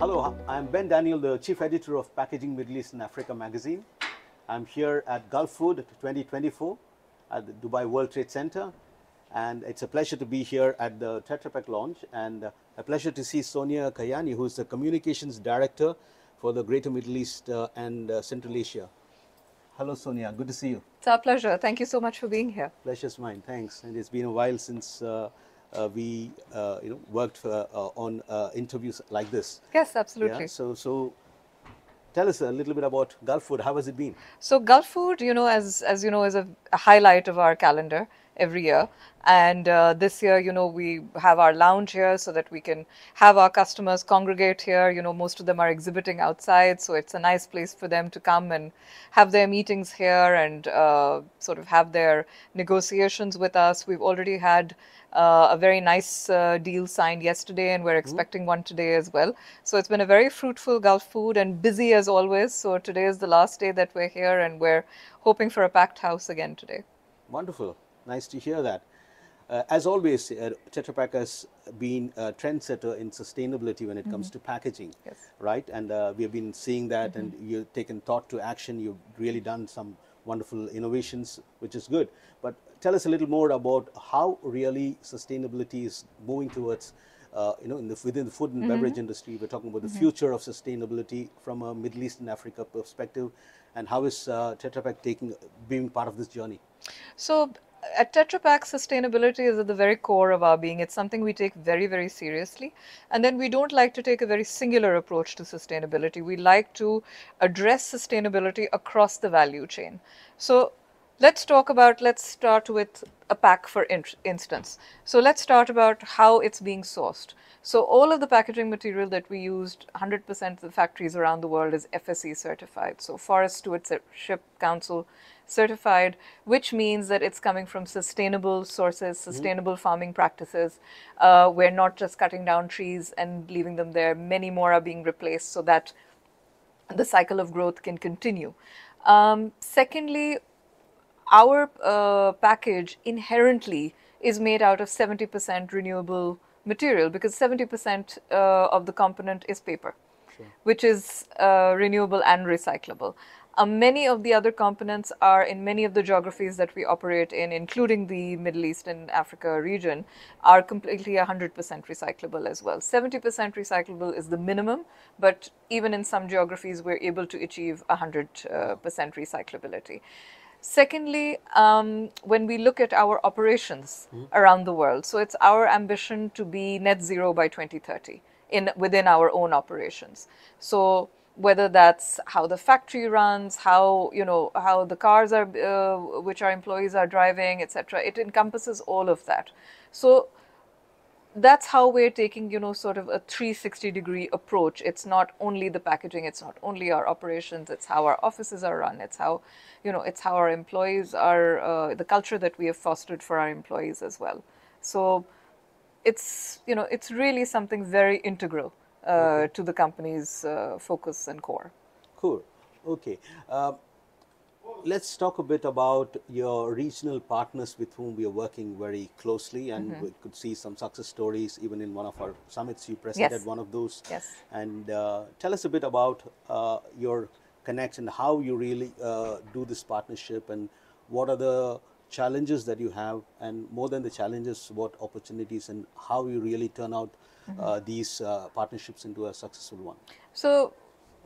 Hello, I'm Ben Daniel, the chief editor of Packaging Middle East and Africa magazine. I'm here at Gulfood 2024 at the Dubai World Trade Center, and it's a pleasure to be here at the Tetra Pak launch, and a pleasure to see Sonya Kayani, who's the communications director for the Greater Middle East uh, and uh, Central Asia. Hello, Sonya. Good to see you. It's our pleasure. Thank you so much for being here. Pleasure's mine. Thanks. And it's been a while since uh, we, uh, you know, worked uh, uh, on uh, interviews like this. Yes, absolutely. Yeah. So, so tell us a little bit about Gulfood. How has it been? So Gulfood, you know, as as you know, is a, a highlight of our calendar every year. And uh, this year, you know, we have our lounge here so that we can have our customers congregate here. You know, most of them are exhibiting outside, so it's a nice place for them to come and have their meetings here and uh, sort of have their negotiations with us. We've already had uh, a very nice uh, deal signed yesterday, and we're expecting one today as well. So it's been a very fruitful Gulfood and busy as always. So today is the last day that we're here, and we're hoping for a packed house again today. Wonderful. Nice to hear that. Uh, as always, uh, Tetra Pak has been a trendsetter in sustainability when it comes to packaging, Yes. right? And uh, we have been seeing that, and you've taken thought to action. You've really done some wonderful innovations, which is good. But tell us a little more about how really sustainability is moving towards, uh, you know, in the, within the food and beverage industry. We're talking about the future of sustainability from a Middle East and Africa perspective, and how is uh, Tetra Pak taking being part of this journey? So at Tetra Pak, sustainability is at the very core of our being. It's something we take very, very seriously. And then we don't like to take a very singular approach to sustainability. We like to address sustainability across the value chain. So let's talk about, let's start with a pack for in- instance. So let's start about how it's being sourced. So all of the packaging material that we used, 100% of the factories around the world is FSC certified. So Forest Stewardship Council certified, which means that it's coming from sustainable sources, sustainable farming practices. Uh, we're not just cutting down trees and leaving them there. Many more are being replaced so that the cycle of growth can continue. Um, secondly, our uh, package inherently is made out of 70% renewable material because 70% uh, of the component is paper, which is uh, renewable and recyclable. Uh, many of the other components are in many of the geographies that we operate in, including the Middle East and Africa region, are completely 100% recyclable as well. 70% recyclable is the minimum, but even in some geographies, we're able to achieve 100% recyclability. Secondly, um, when we look at our operations around the world, so it's our ambition to be net zero by 2030 in within our own operations. So whether that's how the factory runs, how you know how the cars are, uh, which our employees are driving, etc. It encompasses all of that. So that's how we're taking you know sort of a 360 degree approach it's not only the packaging it's not only our operations it's how our offices are run it's how you know it's how our employees are uh, the culture that we have fostered for our employees as well so it's you know it's really something very integral uh, to the company's uh, focus and core Cool. Okay. Um, let's talk a bit about your regional partners with whom we are working very closely, and we could see some success stories even in one of our summits. You presented Yes. one of those. Yes. And uh, tell us a bit about uh, your connection, how you really uh, do this partnership, and what are the challenges that you have, and more than the challenges, what opportunities, and how you really turn out uh, these uh, partnerships into a successful one. So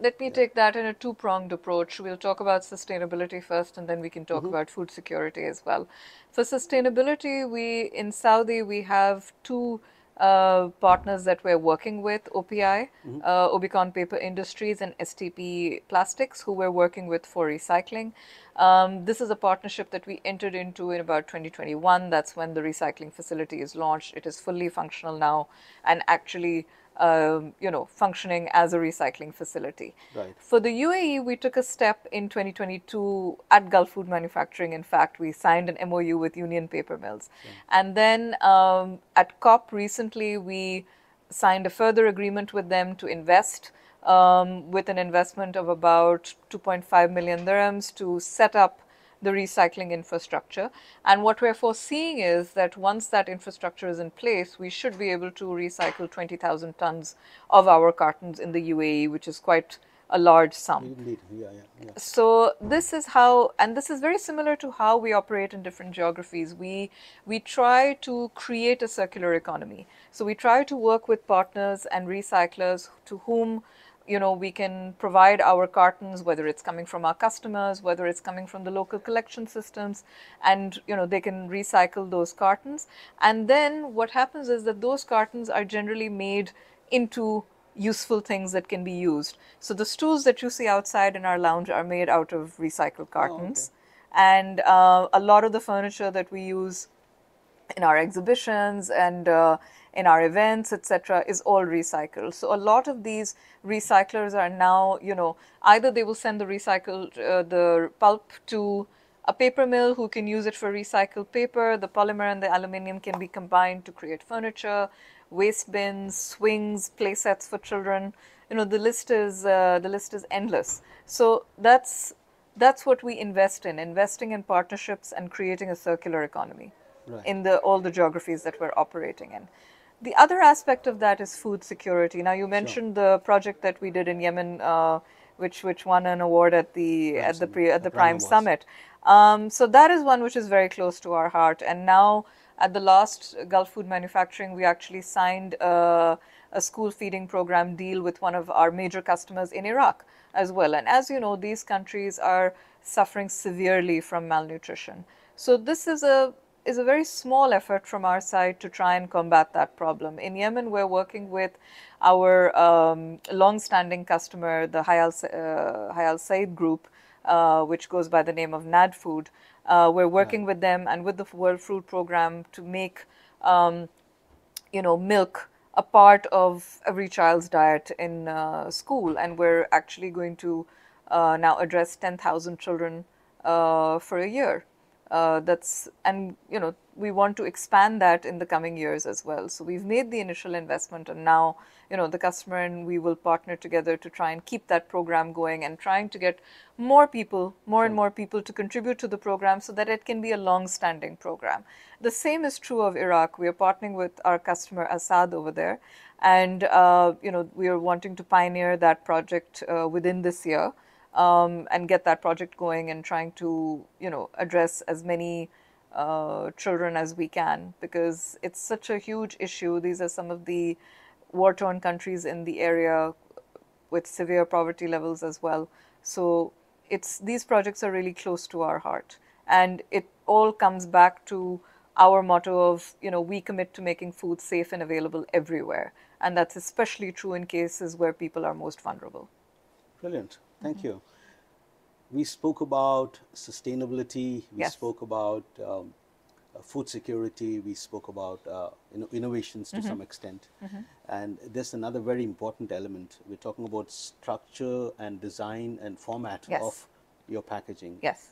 let me take that in a two pronged approach. We'll talk about sustainability first and then we can talk about food security as well. For sustainability, we in Saudi we have two uh, partners that we're working with OPI, uh, Obeikan Paper Industries, and STP Plastics, who we're working with for recycling. Um, this is a partnership that we entered into in about 2021. That's when the recycling facility is launched. It is fully functional now and actually um, you know, functioning as a recycling facility. Right. For the UAE, we took a step in 2022 at Gulfood Manufacturing. In fact, we signed an MOU with Union Paper Mills. And then um, at COP recently, we signed a further agreement with them to invest um, with an investment of about 2.5 million dirhams to set up the recycling infrastructure. And what we're foreseeing is that once that infrastructure is in place, we should be able to recycle 20,000 tons of our cartons in the UAE, which is quite a large sum. Indeed, yeah, yeah, yeah. So this is how, and this is very similar to how we operate in different geographies. We we try to create a circular economy. So we try to work with partners and recyclers to whom you know we can provide our cartons whether it's coming from our customers whether it's coming from the local collection systems and you know they can recycle those cartons. And then what happens is that those cartons are generally made into useful things that can be used. So the stools that you see outside in our lounge are made out of recycled cartons. And uh, a lot of the furniture that we use in our exhibitions and uh, in our events, etc., is all recycled. So a lot of these recyclers are now, you know, either they will send the recycled uh, the pulp to a paper mill who can use it for recycled paper. The polymer and the aluminium can be combined to create furniture, waste bins, swings, play sets for children. You know, the list is uh, the list is endless. So that's that's what we invest in, investing in partnerships and creating a circular economy Right. in the all the geographies that we're operating in. The other aspect of that is food security. Now, you mentioned the project that we did in Yemen, uh, which which won an award at the Prime at the Summit, pre, at the the Prime Prime Summit. Um, so that is one which is very close to our heart. And now, at the last Gulfood Manufacturing, we actually signed a, a school feeding program deal with one of our major customers in Iraq as well. And as you know, these countries are suffering severely from malnutrition. So this is a is a very small effort from our side to try and combat that problem. In Yemen, we're working with our um, long-standing customer, the Hayel, uh, Hayel Saeed Group, uh, which goes by the name of NAD Food. Uh, we're working with them and with the World Food Program to make um, you know, milk a part of every child's diet in uh, school, and we're actually going to uh, now address 10,000 children uh, for a year. Uh, that's and you know we want to expand that in the coming years as well. So we've made the initial investment, and now you know the customer and we will partner together to try and keep that program going and trying to get more people, more and more people to contribute to the program so that it can be a long-standing program. The same is true of Iraq. We are partnering with our customer Assad over there, and uh, you know we are wanting to pioneer that project uh, within this year um, and get that project going and trying to you know address as many uh, children as we can because it's such a huge issue. These are some of the war-torn countries in the area with severe poverty levels as well. So it's these projects are really close to our heart, and it all comes back to our motto of you know we commit to making food safe and available everywhere, and that's especially true in cases where people are most vulnerable. Brilliant. Thank Mm-hmm. you. We spoke about sustainability. We Yes. spoke about um, uh, food security. We spoke about uh, you know, innovations Mm-hmm. to some extent. And there's another very important element. We're talking about structure and design and format Yes. of your packaging. Yes.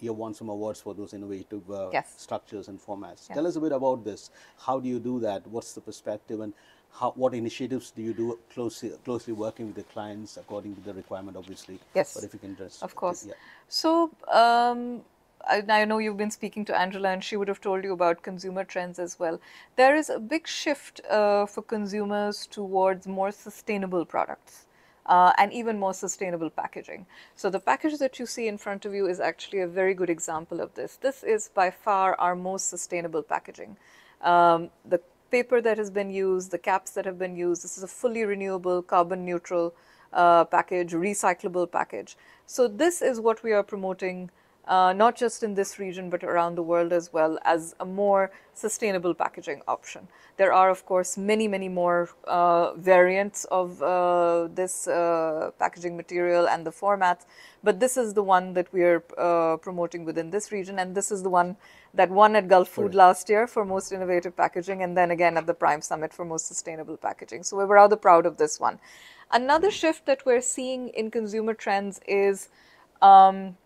You won some awards for those innovative uh, Yes. structures and formats. Tell us a bit about this. How do you do that? What's the perspective and how, what initiatives do you do closely, closely working with the clients according to the requirement, obviously? Yes. But if you can just. Of course. Yeah. So, um, I, I know you've been speaking to Angela, and she would have told you about consumer trends as well. There is a big shift uh, for consumers towards more sustainable products. Uh, and even more sustainable packaging. So, the package that you see in front of you is actually a very good example of this. This is by far our most sustainable packaging. Um, the paper that has been used, the caps that have been used, this is a fully renewable, carbon neutral uh, package, recyclable package. So, this is what we are promoting uh, not just in this region but around the world as well as a more sustainable packaging option. There are, of course, many, many more uh, variants of uh, this uh, packaging material and the formats, but this is the one that we are uh, promoting within this region, and this is the one that won at Gulfood Correct. last year for most innovative packaging, and then again at the Prime Summit for most sustainable packaging. So we're rather proud of this one. Another shift that we're seeing in consumer trends is um,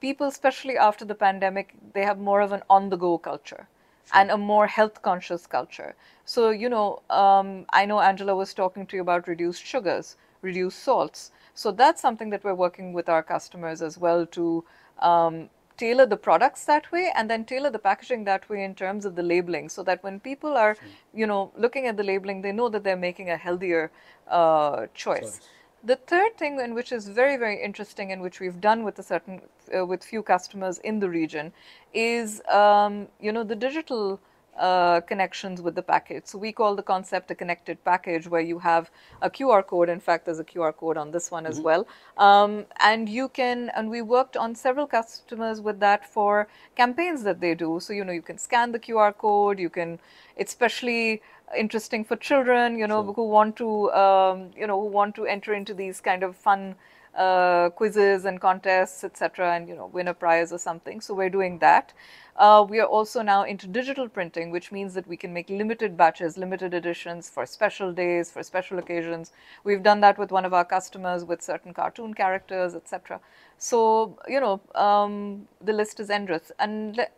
people, especially after the pandemic, they have more of an on the go culture and a more health conscious culture. So, you know, um, I know Angela was talking to you about reduced sugars, reduced salts. So, that's something that we're working with our customers as well to. Um, tailor the products that way and then tailor the packaging that way in terms of the labeling so that when people are you know looking at the labeling they know that they're making a healthier uh, choice Choice. The third thing and which is very very interesting and which we've done with a certain uh, with few customers in the region is um, you know the digital uh, connections with the package. So we call the concept a connected package where you have a QR code. In fact, there's a QR code on this one as well. Um, and you can, and we worked on several customers with that for campaigns that they do. So, you know, you can scan the QR code, you can, it's especially interesting for children, you know, Sure. who want to, um, you know, who want to enter into these kind of fun uh, quizzes and contests, etc., and you know, win a prize or something. So we're doing that. Uh, we are also now into digital printing, which means that we can make limited batches, limited editions for special days, for special occasions. We've done that with one of our customers with certain cartoon characters, etc. So you know, um, the list is endless. And le-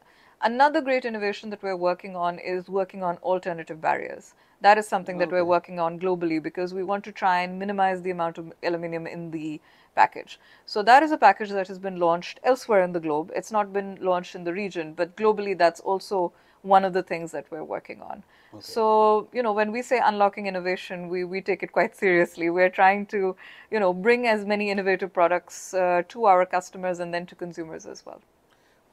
Another great innovation that we're working on is working on alternative barriers. That is something that we're working on globally because we want to try and minimize the amount of aluminium in the package. So that is a package that has been launched elsewhere in the globe. It's not been launched in the region, but globally that's also one of the things that we're working on. So, you know, when we say unlocking innovation, we, we take it quite seriously. We're trying to, you know, bring as many innovative products uh, to our customers and then to consumers as well.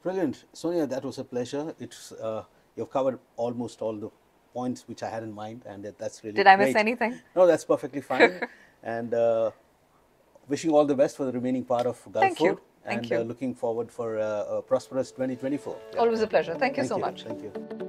Brilliant, Sonya. That was a pleasure. It's uh, you've covered almost all the points which I had in mind, and that, that's really. Did I miss great. anything? No, that's perfectly fine. and uh, wishing all the best for the remaining part of Gulf Thank you. Thank and you. Uh, looking forward for uh, a prosperous 2024. Yeah. Always a pleasure. Thank you Thank so you. much. Thank you.